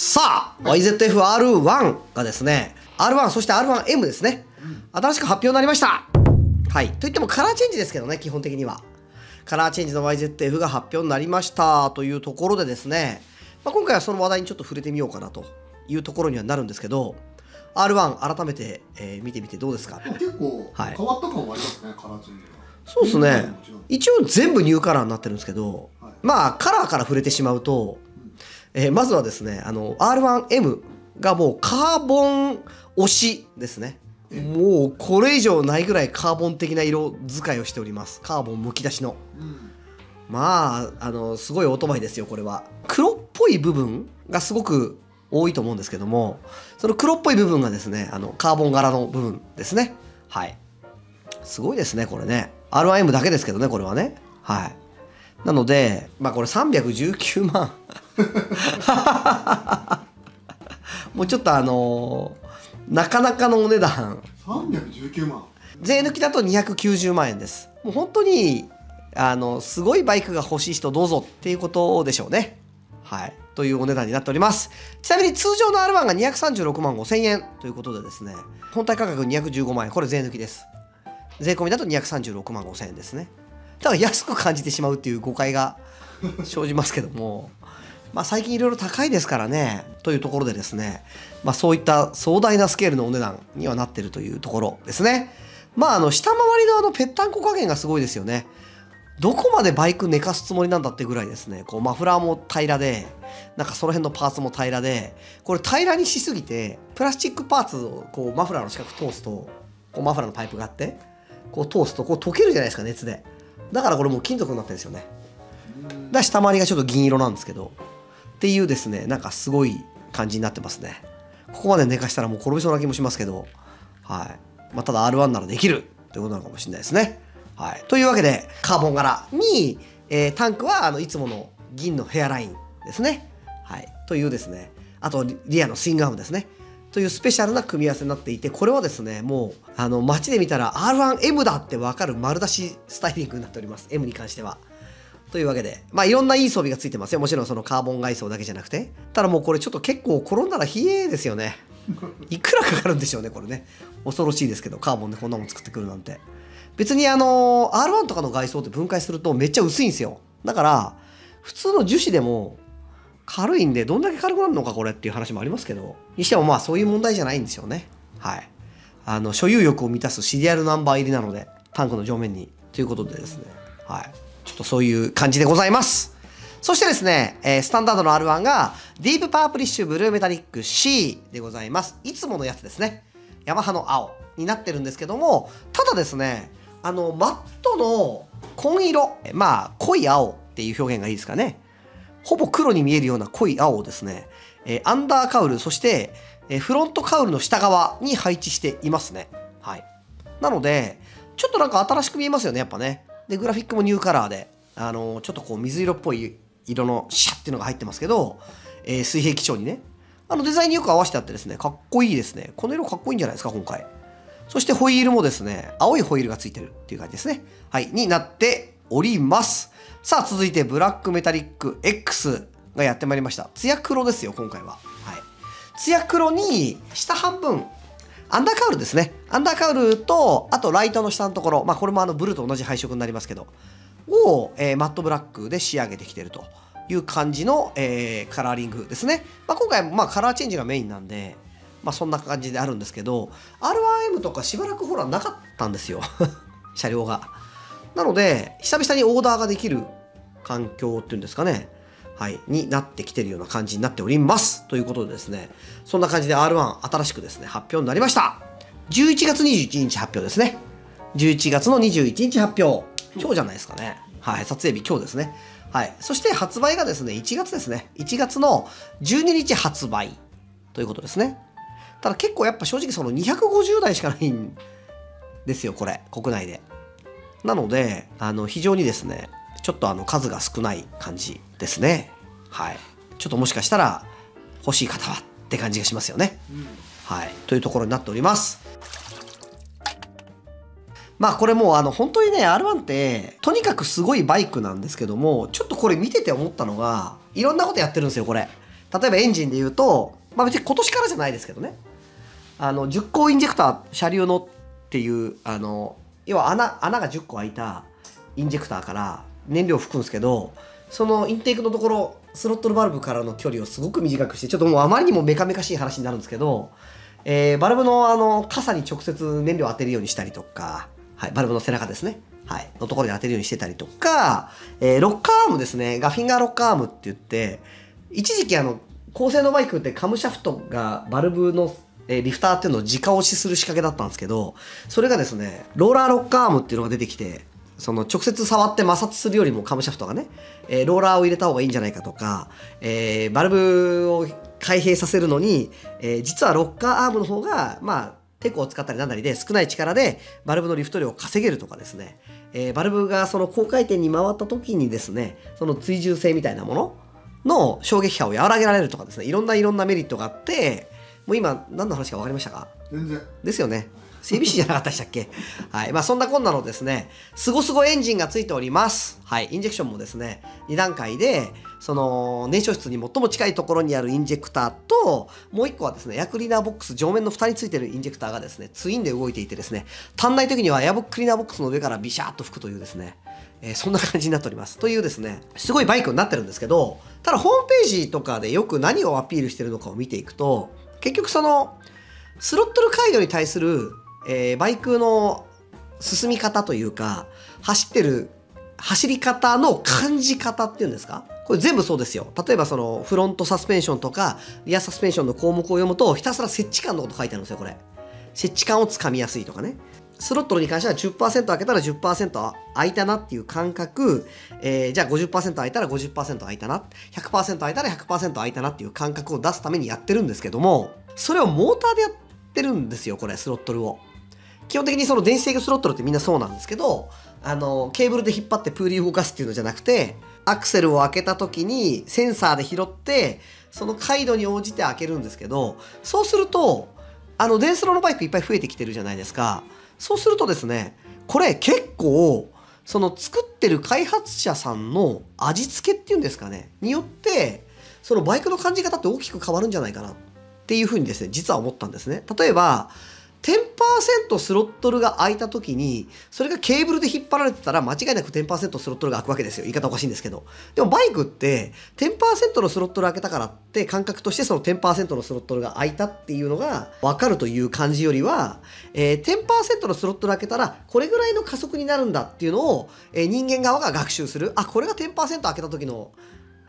さあ YZF-R1 がですね R1 そして R1M ですね。新しく発表になりました。はい。といってもカラーチェンジですけどね基本的には。カラーチェンジの YZF が発表になりましたというところでですね、まあ、今回はその話題にちょっと触れてみようかなというところにはなるんですけど R1 改めて、えー見てみてどうですか？結構はい変わった感はありますね、カラーチェンジがそうですね。一応全部ニューカラーになってるんですけど、はい。まあカラーから触れてしまうと、えーまずはですねあの R1M がもうカーボン推しですね。もうこれ以上ないぐらいカーボン的な色使いをしております。カーボンむき出しの。うんまああのすごいオートバイですよこれは。黒っぽい部分がすごく多いと思うんですけどもその黒っぽい部分がですねあのカーボン柄の部分ですね。はい。すごいですねこれね。R1M だけですけどねこれはね。はい。なのでまあこれ319万。もうちょっとあのなかなかのお値段。319万。税抜きだと290万円です。もう本当にあのすごいバイクが欲しい人どうぞっていうことでしょうね。はい。というお値段になっております。ちなみに通常の R1 が236万5000円。ということでですね。本体価格215万円。これ税抜きです。税込みだと236万5000円ですねただ安く感じてしまうっていう誤解が生じますけども。まあ最近いろいろ高いですからね。というところでですね。まあそういった壮大なスケールのお値段にはなってるというところですね。まああの下回りのあのぺったんこ加減がすごいですよね。どこまでバイク寝かすつもりなんだってぐらいですね。こうマフラーも平らでなんかその辺のパーツも平らでこれ平らにしすぎてプラスチックパーツをこうマフラーの近く通すとこうマフラーのパイプがあってこう通すとこう溶けるじゃないですか熱で。だからこれもう金属になってるんですよね。だ下回りがちょっと銀色なんですけどっていうですねなんかすごい感じになってますね。ここまで寝かしたらもう転びそうな気もしますけどはい。まあ、ただ R1 ならできるということなのかもしれないですね。はい。というわけでカーボン柄に、えータンクはあのいつもの銀のヘアラインですね。はい。というですね。あとリアのスイングアームですね。というスペシャルな組み合わせになっていてこれはですねもうあの街で見たら R1M だって分かる丸出しスタイリングになっております M に関してはというわけで、まあいろんないい装備がついてますよ。もちろんそのカーボン外装だけじゃなくて。ただもうこれちょっと結構転んだら冷えですよね。いくらかかるんでしょうね、これね。恐ろしいですけど、カーボンでこんなもん作ってくるなんて。別にあの R1 とかの外装って分解するとめっちゃ薄いんですよ。だから、普通の樹脂でも軽いんで、どんだけ軽くなるのかこれっていう話もありますけど、にしてもまあそういう問題じゃないんですよね。はい。あの、所有欲を満たすシリアルナンバー入りなので、タンクの上面に。ということでですね。はい。ちょっとそういう感じでございます。そしてですね、えースタンダードの R1 がディープパープリッシュブルーメタリック C でございます。いつものやつですね。ヤマハの青になってるんですけども、ただですね、あの、マットの紺色、まあ、濃い青っていう表現がいいですかね。ほぼ黒に見えるような濃い青をですね、えアンダーカウル、そして、えフロントカウルの下側に配置していますね。はい。なので、ちょっとなんか新しく見えますよね、やっぱね。で、グラフィックもニューカラーで、あのちょっとこう水色っぽい色のシャッっていうのが入ってますけど、えー水平基調にね。あのデザインによく合わせてあってですね、かっこいいですね。この色かっこいいんじゃないですか、今回。そしてホイールもですね、青いホイールがついてるっていう感じですね。はい、になっております。さあ、続いてブラックメタリック X がやってまいりました。ツヤ黒ですよ、今回は。はい。ツヤ黒に下半分、アンダーカウルですね。アンダーカウルと、あとライトの下のところ、まあこれもあのブルーと同じ配色になりますけど、を、えーマットブラックで仕上げてきてるという感じの、えーカラーリングですね。まあ、今回もまあカラーチェンジがメインなんで、まあそんな感じであるんですけど、R1M とかしばらくほらなかったんですよ。車両が。なので、久々にオーダーができる環境っていうんですかね。はい、になってきてるような感じになっております。ということでですね、そんな感じで R1 新しくですね、発表になりました。11月21日発表ですね。11月の21日発表。今日じゃないですかね。はい、撮影日今日ですね。はい。そして発売がですね、1月ですね。1月の12日発売ということですね。ただ結構やっぱ正直その250台しかないんですよ、これ、国内で。なので、あの、非常にですね、ちょっとあの数が少ない感じですね。はい。ちょっともしかしたら欲しい方はって感じがしますよね。はい。というところになっております。まあこれもうあの本当にね R1 ってとにかくすごいバイクなんですけどもちょっとこれ見てて思ったのがいろんなことやってるんですよこれ例えばエンジンで言うと、まあ、別に今年からじゃないですけどねあの10個インジェクター車流のっていうあの要は穴穴が10個開いたインジェクターから燃料を吹くんですけどそのインテークのところスロットルバルブからの距離をすごく短くしてちょっともうあまりにもメカメカしい話になるんですけど、えーバルブのあの傘に直接燃料を当てるようにしたりとか、はい、バルブの背中ですね、はい、のところに当てるようにしてたりとか、えーロッカーアームですね。がフィンガーロッカーアームって言って一時期あの高性能バイクってカムシャフトがバルブのえリフターっていうのを直押しする仕掛けだったんですけどそれがですねローラーロッカーアームっていうのが出てきてその直接触って摩擦するよりもカムシャフトがね、えーローラーを入れた方がいいんじゃないかとか、えーバルブを開閉させるのに、えー実はロッカーアームの方がまあテコを使ったりなんだりで少ない力でバルブのリフト量を稼げるとかですね、えーバルブがその高回転に回った時にですねその追従性みたいなものの衝撃波を和らげられるとかですね。いろんないろんなメリットがあってもう今何の話か分かりましたか？全然。ですよね。整備士じゃなかったでしたっけ？はい。まあそんなこんなのですね、すごすごエンジンがついております。はい。インジェクションもですね、2段階で、その燃焼室に最も近いところにあるインジェクターと、もう1個はですね、エアクリーナーボックス上面の蓋についてるインジェクターがですね、ツインで動いていてですね、足んない時にはエアボッククリーナーボックスの上からビシャーっと吹くというですね、えーそんな感じになっております。というですね、すごいバイクになってるんですけど、ただホームページとかでよく何をアピールしてるのかを見ていくと、結局その、スロットル回路に対する、えーバイクの進み方というか走ってる走り方の感じ方っていうんですか？これ全部そうですよ。例えばそのフロントサスペンションとかリアサスペンションの項目を読むとひたすら接地感のこと書いてあるんですよこれ。接地感をつかみやすいとかね。スロットルに関しては10%開けたら10%開いたなっていう感覚、えーじゃあ50%開いたら50%開いたな。100%開いたら100%開いたなっていう感覚を出すためにやってるんですけどもそれをモーターでやってるんですよこれスロットルを。基本的にその電子制御スロットルってみんなそうなんですけどあのケーブルで引っ張ってプーリー動かすっていうのじゃなくてアクセルを開けた時にセンサーで拾ってその回路に応じて開けるんですけどそうするとあの電スロのバイクいっぱい増えてきてるじゃないですか。そうするとですねこれ結構その作ってる開発者さんの味付けっていうんですかねによってそのバイクの感じ方って大きく変わるんじゃないかなっていうふうにですね実は思ったんですね。例えば10%スロットルが開いた時にそれがケーブルで引っ張られてたら間違いなく10%スロットルが開くわけですよ言い方おかしいんですけどでもバイクって10%のスロットル開けたからって感覚としてその10%のスロットルが開いたっていうのが分かるという感じよりは、えー10%のスロットル開けたらこれぐらいの加速になるんだっていうのを、えー人間側が学習するあこれが10%開けた時の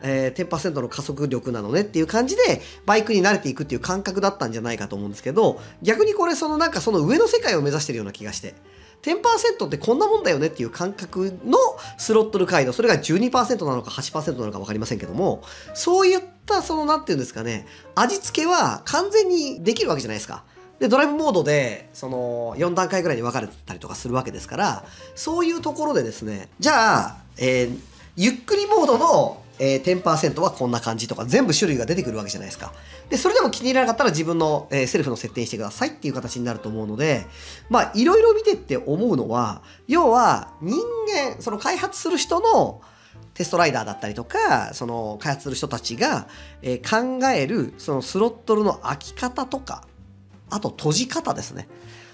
えー、10%の加速力なのねっていう感じでバイクに慣れていくっていう感覚だったんじゃないかと思うんですけど逆にこれそのなんかその上の世界を目指してるような気がして10%ってこんなもんだよねっていう感覚のスロットル回路それが12%なのか8%なのか分かりませんけどもそういったその何て言うんですかね味付けは完全にできるわけじゃないですか。でドライブモードでその4段階ぐらいに分かれたりとかするわけですからそういうところでですねじゃあ、えーゆっくりモードの、えー10%はこんな感じとか全部種類が出てくるわけじゃないですかでそれでも気に入らなかったら自分の、えーセルフの設定にしてくださいっていう形になると思うのでまあいろいろ見てって思うのは要は人間その開発する人のテストライダーだったりとかその開発する人たちが、えー考えるそのスロットルの開き方とかあと閉じ方ですね。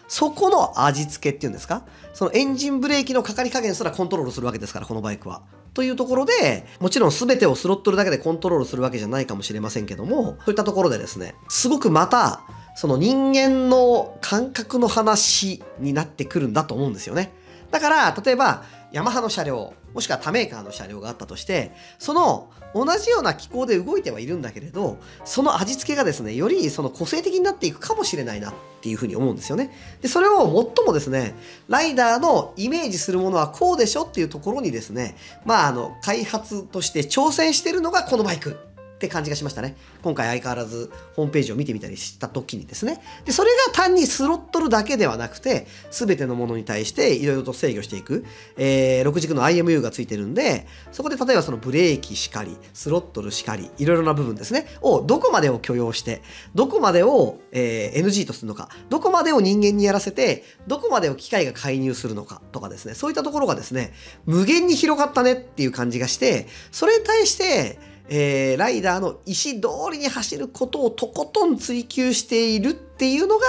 そこの味付けっていうんですか？そのエンジンブレーキのかかり加減すらコントロールするわけですからこのバイクは。というところでもちろん全てをスロットルだけでコントロールするわけじゃないかもしれませんけどもそういったところでですねすごくまたその人間の感覚の話になってくるんだと思うんですよね。だから例えばヤマハの車両もしくは他メーカーの車両があったとしてその同じような機構で動いてはいるんだけれどその味付けがですねよりその個性的になっていくかもしれないなっていうふうに思うんですよね。でそれを最もですねライダーのイメージするものはこうでしょっていうところにですねまああの開発として挑戦してるのがこのバイクって感じがしましたね。今回相変わらずホームページを見てみたりした時にですね。で、それが単にスロットルだけではなくて、すべてのものに対していろいろと制御していく、えー6軸の IMU がついてるんで、そこで例えばそのブレーキしかり、スロットルしかり、いろいろな部分ですね、をどこまでを許容して、どこまでを、えー NG とするのか、どこまでを人間にやらせて、どこまでを機械が介入するのかとかですね、そういったところがですね、無限に広がったねっていう感じがして、それに対して、えーライダーの意思通りに走ることをとことん追求しているっていうのが、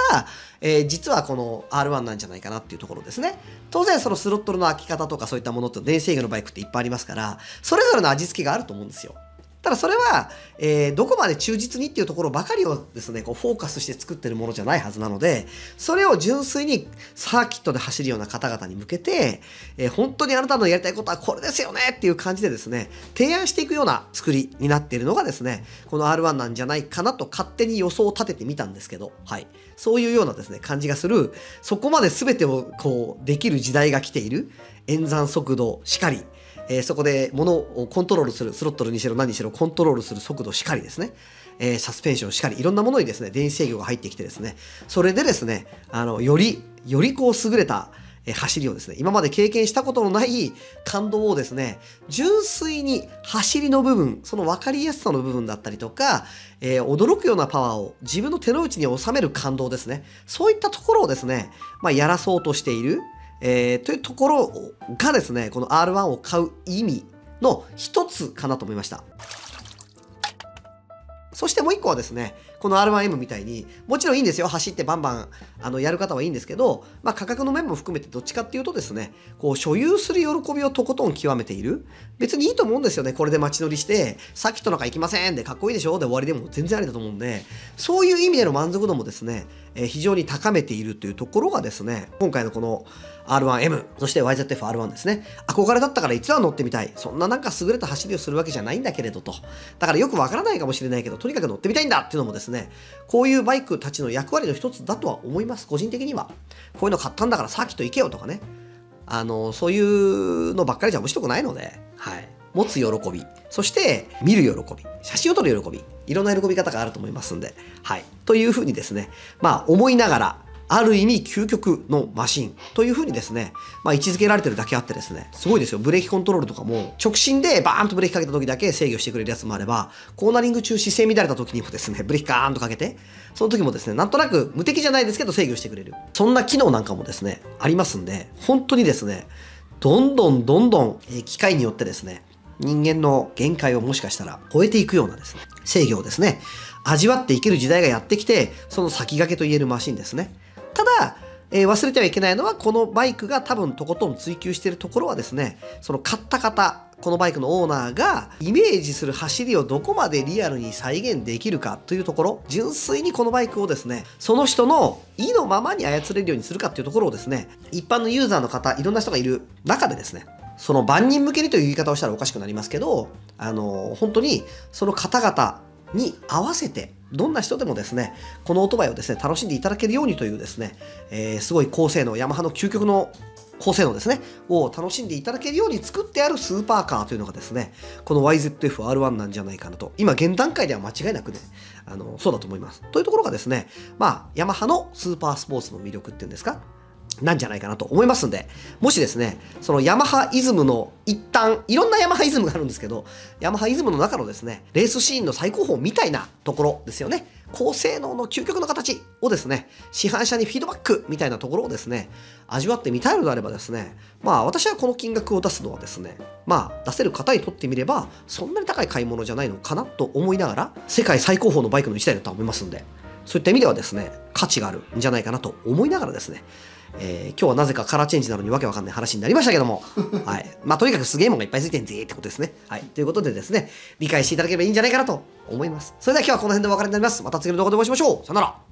えー実はこの R1 なんじゃないかなっていうところですね。当然そのスロットルの開き方とかそういったものって電制御のバイクっていっぱいありますから、それぞれの味付けがあると思うんですよ。ただそれは、えーどこまで忠実にっていうところばかりをですねこうフォーカスして作ってるものじゃないはずなのでそれを純粋にサーキットで走るような方々に向けて、えー本当にあなたのやりたいことはこれですよねっていう感じでですね提案していくような作りになっているのがですねこの R1 なんじゃないかなと勝手に予想を立ててみたんですけど、はい、そういうようなですね感じがするそこまで全てをこうできる時代が来ている演算速度しかりえーそこで物をコントロールするスロットルにしろ何にしろコントロールする速度しかりですね、えーサスペンションしかり。いろんなものにですね電子制御が入ってきてですね。それでですねあのよりよりこう優れたえ走りをですね今まで経験したことのない感動をですね純粋に走りの部分その分かりやすさの部分だったりとか、えー驚くようなパワーを自分の手の内に収める感動ですね。そういったところをですね、まあ、やらそうとしている。えーというところがですね、この R1 を買う意味の一つかなと思いました。そしてもう一個はですね、この R1M みたいに、もちろんいいんですよ。走ってバンバンあのやる方はいいんですけど、まあ、価格の面も含めてどっちかっていうとですね、こう所有する喜びをとことん極めている。別にいいと思うんですよね。これで街乗りして、さっきとなんか行きませんでかっこいいでしょで終わりでも全然ありだと思うんで、そういう意味での満足度もですね、え非常に高めているというところがですね、今回のこの R1M、そして YZF-R1 ですね。憧れだったから一度は乗ってみたい。そんななんか優れた走りをするわけじゃないんだけれどと。だからよくわからないかもしれないけど、とにかく乗ってみたいんだっていうのもですね、こういうバイクたちの役割の一つだとは思います。個人的には。こういうの買ったんだからサーキット行けよとかね。あの、そういうのばっかりじゃ面白くないので、はい。持つ喜び、そして見る喜び、写真を撮る喜び、いろんな喜び方があると思いますんで、はい。というふうにですね、まあ思いながら、ある意味究極のマシンというふうにですね、まあ、位置づけられてるだけあってですね、すごいですよ。ブレーキコントロールとかも直進でバーンとブレーキかけた時だけ制御してくれるやつもあれば、コーナリング中姿勢乱れた時にもですね、ブレーキガーンとかけて、その時もですね、なんとなく無敵じゃないですけど制御してくれる。そんな機能なんかもですね、ありますんで、本当にですね、どんどんどんどん機械によってですね、人間の限界をもしかしたら超えていくようなですね、制御をですね、味わっていける時代がやってきて、その先駆けと言えるマシンですね。ただ、えー忘れてはいけないのは、このバイクが多分とことん追求しているところはですね、その買った方、このバイクのオーナーがイメージする走りをどこまでリアルに再現できるかというところ、純粋にこのバイクをですね、その人の意のままに操れるようにするかっていうところをですね、一般のユーザーの方、いろんな人がいる中でですね、その万人向けにという言い方をしたらおかしくなりますけど、あの、本当にその方々に合わせて、どんな人でもですね、このオートバイをですね、楽しんでいただけるようにというですね、えーすごい高性能、ヤマハの究極の高性能ですね、を楽しんでいただけるように作ってあるスーパーカーというのがですね、この YZF-R1 なんじゃないかなと、今現段階では間違いなくね、あの、そうだと思います。というところがですね、まあ、ヤマハのスーパースポーツの魅力っていうんですか、なんじゃないかなと思いますんで、もしですね、そのヤマハイズムの一旦、いろんなヤマハイズムがあるんですけど、ヤマハイズムの中のですね、レースシーンの最高峰みたいなところですよね。高性能の究極の形をですね、市販車にフィードバックみたいなところをですね、味わってみたいのであればですね、まあ私はこの金額を出すのはですね、まあ出せる方にとってみれば、そんなに高い買い物じゃないのかなと思いながら、世界最高峰のバイクの一台だとは思いますんで、そういった意味ではですね、価値があるんじゃないかなと思いながらですね、えー今日はなぜかカラーチェンジなのにわけわかんない話になりましたけども、はい。まあ、とにかくすげえもんがいっぱいついてんぜーってことですね。はい。ということでですね、理解していただければいいんじゃないかなと思います。それでは今日はこの辺でお別れになります。また次の動画でお会いしましょう。さよなら。